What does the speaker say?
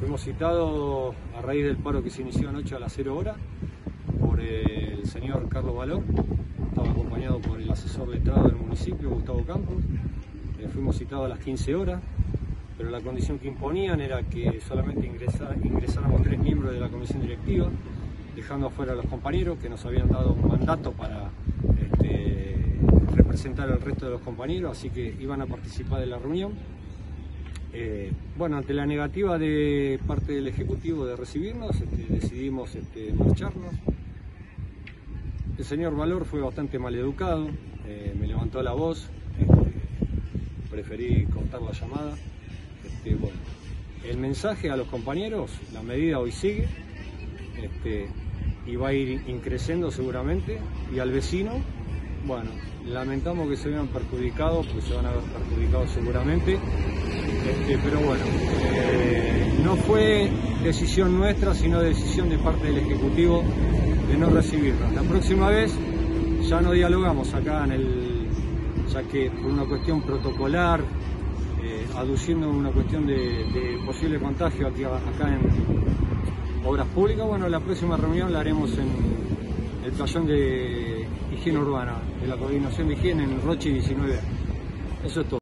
Fuimos citados a raíz del paro que se inició anoche a las 0 horas por el señor Carlos Valor. Estaba acompañado por el asesor letrado del municipio, Gustavo Campos. Eh, fuimos citados a las 15 horas, pero la condición que imponían era que solamente ingresáramos tres miembros de la comisión directiva, dejando afuera a los compañeros que nos habían dado un mandato para este, representar al resto de los compañeros, así que iban a participar de la reunión. Eh, bueno, ante la negativa de parte del Ejecutivo de recibirnos, este, decidimos este, marcharnos. El señor Valor fue bastante mal educado, eh, me levantó la voz, este, preferí cortar la llamada. el mensaje a los compañeros, la medida hoy sigue y va a ir increciendo seguramente, y al vecino, bueno, lamentamos que se vean perjudicados, porque se van a ver perjudicados seguramente. Este, pero bueno, eh, no fue decisión nuestra, sino decisión de parte del Ejecutivo de no recibirnos. La próxima vez ya no dialogamos acá en el, ya que por una cuestión protocolar, eh, aduciendo una cuestión de, posible contagio acá en Obras Públicas, bueno, la próxima reunión la haremos en el tallón de higiene urbana, de la coordinación de higiene en Roche 19. Eso es todo.